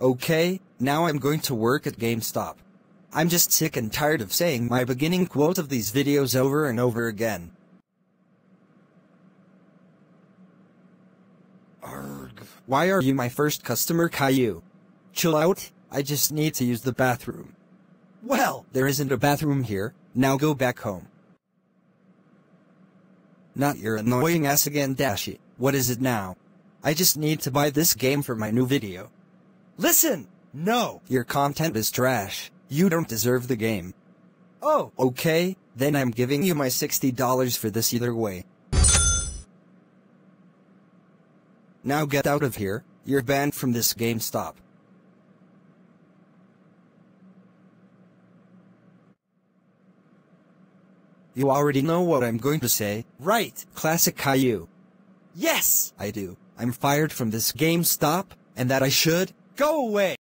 Okay, now I'm going to work at GameStop. I'm just sick and tired of saying my beginning quote of these videos over and over again. Arg. Why are you my first customer, Caillou? Chill out, I just need to use the bathroom. Well, there isn't a bathroom here, now go back home. Not your annoying ass again, Dashi. What is it now? I just need to buy this game for my new video. Listen! No! Your content is trash. You don't deserve the game. Oh, okay, then I'm giving you my $60 for this either way. Now get out of here, you're banned from this GameStop. You already know what I'm going to say, right? Classic Caillou. Yes, I do. I'm fired from this GameStop, and that I should go away.